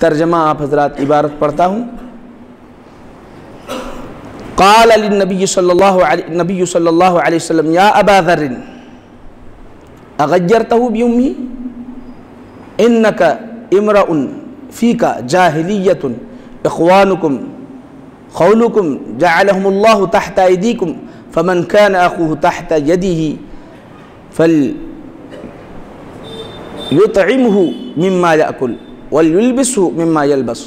तर्जमा आप हजरात इबारत पढ़ता हूँ काल अली नबी सल्लल्लाहु अलैहि नबी सल्लल्लाहु अलैहि वसल्लम या अबा दर्रिन अगज्जरतहु बिउम्मी इन्नक इमराउन फ़ीका जाहिलियतुन इख्वानुकुम खौलुकुम जअलहुमुल्लाहु तहत अयदीकुम फमन कान अखूहु तहत यदिही फल युतइमहु मिम्मा याकुल वलयुल्बिसहु मिम्मा यलबस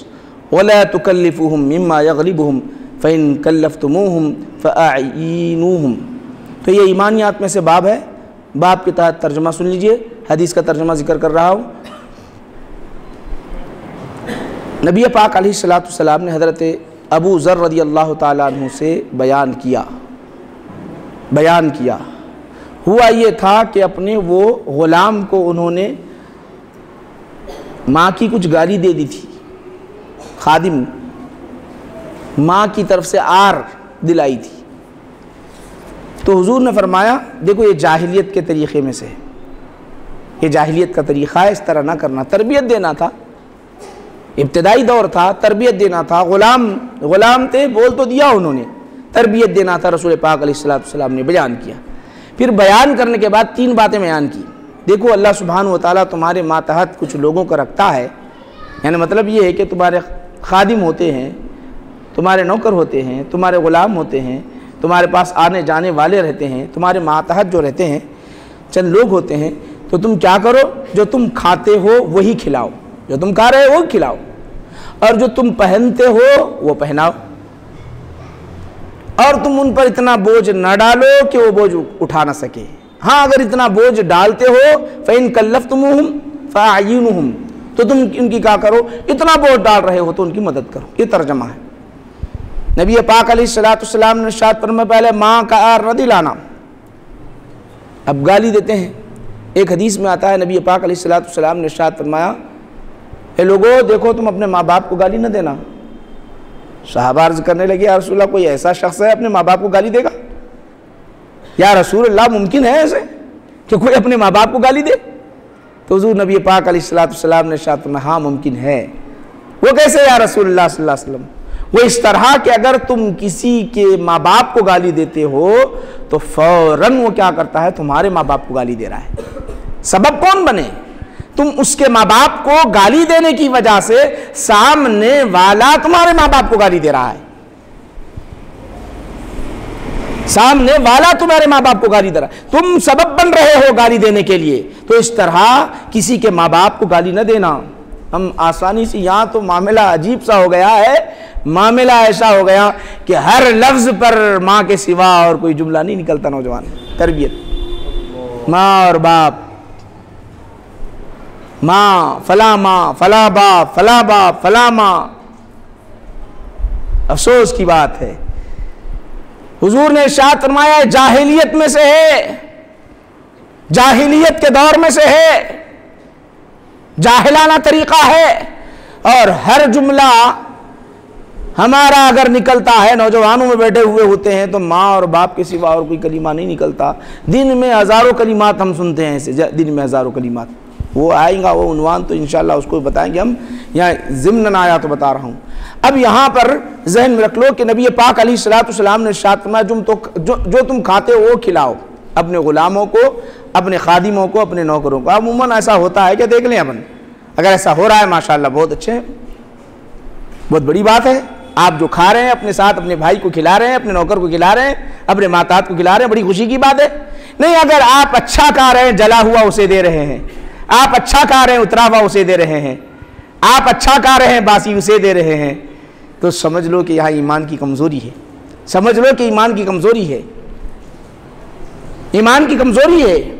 वला तुकल्लिफुहुम मिम्मा यगलिबुहुम फ़ैन कल्लफ़तुमूहुम फ़आइनूहुम तो ये ईमानियात में से बाब है बाब के तहत तर्जमा सुन लीजिए हदीस का तर्जमा ज़िक्र कर रहा हूँ नबी पाक सलाम ने हज़रत अबू ज़र रदी अल्लाह तु से बयान किया बयान किया हुआ ये था कि अपने वो ग़ुलाम को उन्होंने माँ की कुछ गाली दे दी थी। खादिम माँ की तरफ़ से आर दिलाई थी। तो हुजूर ने फरमाया, देखो ये जाहिलियत के तरीक़े में से ये जाहिलियत का तरीक़ा है, इस तरह ना करना। तरबियत देना था। इब्तदाई दौर था, तरबियत देना था। ग़ुलाम ग़ुलाम थे, बोल तो दिया उन्होंने। तरबियत देना था, रसूल पाक ने बयान किया। फिर बयान करने के बाद तीन बातें बयान की। देखो, अल्लाह सुबहान व ताली तुम्हारे मातहत कुछ लोगों को रखता है। यानी मतलब ये है कि तुम्हारे खादिम होते हैं, तुम्हारे नौकर होते हैं, तुम्हारे ग़ुलाम होते हैं, तुम्हारे पास आने जाने वाले रहते हैं, तुम्हारे मातहत जो रहते हैं, चंद लोग होते हैं तो तुम क्या करो? जो तुम खाते हो, वही खिलाओ। जो तुम खा रहे हो वो खिलाओ। और जो तुम पहनते हो, वो पहनाओ। और तुम उन पर इतना बोझ न डालो कि वो बोझ उठा ना सके। हाँ अगर इतना बोझ डालते हो फ़ैन कल्लफ तुम फ़ाइन तो तुम उनकी क्या करो? इतना बोझ डाल रहे हो तो उनकी मदद करो। ये तर्जमा है। नबी पाक सलाम ने शाद पर में पहले माँ का आर न दिलाना अब गाली देते हैं। एक हदीस में आता है, नबी पाक सलाम ने शाद फरमाया लोगो, देखो तुम अपने माँ बाप को गाली न देना। शाहबार्ज करने लगे, या रसूल्ला कोई ऐसा शख्स है अपने माँ बाप को गाली देगा? या रसूल अल्लाह मुमकिन है ऐसे कि कोई अपने माँ बाप को गाली दे? तो हजूर नबी पाक सलाम ने शाह में हाँ मुमकिन है। वो कैसे या रसूल वसल्लम? वो इस तरह कि अगर तुम किसी के माँ बाप को गाली देते हो तो फ़ौरन वो क्या करता है? तुम्हारे माँ बाप को गाली दे रहा है। सबब कौन बने? तुम उसके माँ बाप को गाली देने की वजह से सामने वाला तुम्हारे माँ बाप को गाली दे रहा है। सामने वाला तुम्हारे माँ बाप को गाली दे रहा तुम सबब बन रहे हो गाली देने के लिए। तो इस तरह किसी के माँ बाप को गाली न देना। हम आसानी से यहाँ तो मामला अजीब सा हो गया है। मामला ऐसा हो गया कि हर लफ्ज पर माँ के सिवा और कोई जुमला नहीं निकलता नौजवान। तरबियत। माँ और बाप। माँ, फला माँ, फला बाप फला बाप, फला माँ। अफसोस की बात है। हुजूर ने शाह फरमाया जाहिलियत में से है। जाहिलियत के दौर में से है। जाहिलाना तरीका है। और हर जुमला हमारा अगर निकलता है, नौजवानों में बैठे हुए होते हैं तो माँ और बाप के सिवा और कोई कलीमा नहीं निकलता। दिन में हज़ारों कलीमात हम सुनते हैं ऐसे, दिन में हज़ारों कलीमात। वो आएगा, वो उनवान तो इंशाल्लाह उसको बताएँगे हम। यहाँ ज़िमन आया तो बता रहा हूँ। अब यहाँ पर जहन में रख लो कि नबी पाक अली सलाम ने शातमा जुम तो जो जो तुम खाते हो, वो खिलाओ। अपने ग़ुलामों को, अपने खादिमों को, अपने नौकरों को। अमूमन ऐसा होता है क्या देख लें अपन। अगर ऐसा हो रहा है, माशाल्लाह, बहुत अच्छे हैं। बहुत बड़ी बात है। आप जो खा रहे हैं, अपने साथ अपने भाई को खिला रहे हैं, अपने नौकर को खिला रहे हैं, अपने मातात को खिला रहे हैं, बड़ी खुशी की बात है। नहीं, अगर आप अच्छा खा रहे हैं, जला हुआ उसे दे रहे हैं। आप अच्छा कह रहे हैं, उतरावा उसे दे रहे हैं। आप अच्छा कह रहे हैं, बासी उसे दे रहे हैं। तो समझ लो कि यहाँ ईमान की कमज़ोरी है। समझ लो कि ईमान की कमज़ोरी है। ईमान की कमज़ोरी है।